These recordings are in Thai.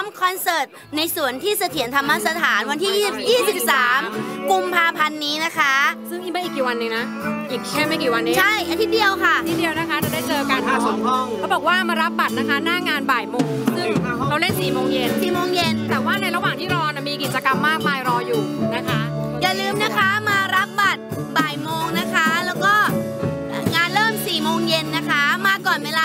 มคอนเสิร์ตในสวนที่เสถียรธรรมสถานวันที่ 23 กุมภาพันธ์นี้นะคะ ซึ่งอีกไม่อีกกี่วันเองนะ อีกแค่ไม่กี่วันนี้ใช่อาทิตย์เดียวค่ะทีเดียวนะคะจะได้เจอกันสองห้องเขาบอกว่ามารับบัตรนะคะ หน้างานบ่ายโมงซึ่งเราเล่น4ี่โมงเย็น4โมงเย็นแต่ว่าในระหว่างที่รอนะมีกิจกรรมมากมายรออยู่นะคะ อย่าลืมนะคะมารับบัตรบ่ายโมงนะคะ แล้วก็งานเริ่ม4โมงเย็นนะคะ มาก่อนเวลา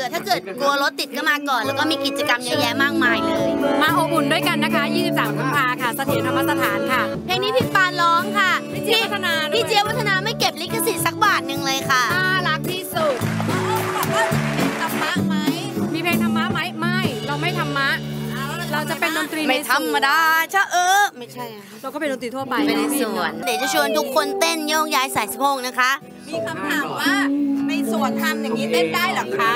ได้ค่ะเกิดถ้าเกิดกลัวรถติดก็มาก่อน แล้วก็มีกิจกรรมเยอะแยะมากมายเลย มาอบอุ่นด้วยกันนะคะ 23กุมภาค่ะเสถียรธรรมสถานค่ะ เพลงนี้พี่ปานร้องค่ะ พี่เจี๊ยบวัฒนาด้วยพี่เจี๊ยบวัฒนาไม่เก็บลิขสิทธิ์สักบาทหนึ่งเลยค่ะน่ารักที่สุดธรรมะไหมมีเพลงธรรมะไหมไม่ เราไม่ธรรมะเราจะเป็นดนตรีไม่ในธรรมดาชะเออไม่ใช่อะเราก็เป็นดนตรีทั่วไปไปในสวน เดี๋ยวจะชวนทุกคนเต้นโยกย้ายสายสะโพกนะคะ มีคำถามว่าในส วนทำอย่างนี้เต้นได้เหรอคะ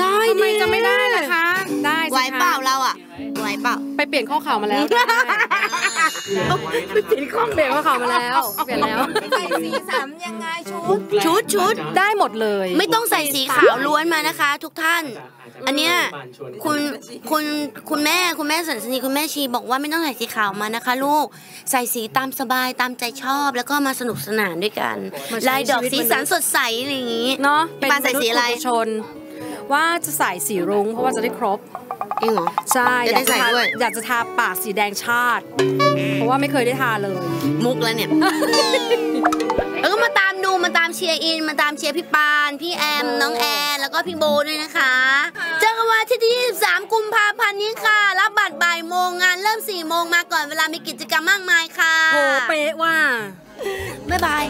ได้ทำไมจะไม่ได้ล่ะคะ ได้สิไหวคะเปล่าเราอะไหวเปล่าไปเปลี่ยนข้อเข่ามาแล้วได้ไปเปลี่ยนข้อเปลี่ยนข้อเข่ามาแล้วเปลี่ยนแล้วใส่สีสันยังไงชุดชุดชุดได้หมดเลย ไม่ต้องใส่สีขาวล้วนมานะคะ ทุกท่าน อันเนี้ยคุณคุณคุณแม่คุณแม่สันสนีคุณแม่ชีบอกว่าไม่ต้องใส่สีขาวมานะคะ ลูกใส่สีตามสบายตามใจชอบแล้วก็มาสนุกสนานด้วยกันลายดอกสีสันสดใสอะไรอย่างนี้เนาะพี่ปานใส่สีอะไรมนุษย์ปุถุชน ว่าจะใส่สีรุ้งเพราะว่าจะได้ครบจริงเหรอใช่จะได้อยากจะใส่ทาด้วยอยากจะทาปากสีแดงชาติ เพราะว่าไม่เคยได้ทาเลย มุกแล้วเนี่ยแล้วก็มาตามดูมาตามเชียร์อิน มาตามเชียร์พี่ปาน พี่แอม น้องแอนแล้วก็พี่โบด้วยนะคะ เจอกันวันอาที่ที่ 23 กุมภาพันธ์นี้ค่ะ รับบัตรบ่ายโมงงานเริ่ม 4 โมงมาก่อนเวลามีกิจกรรมมากมายค่ะโหเป๊ะว่าบ๊ายบาย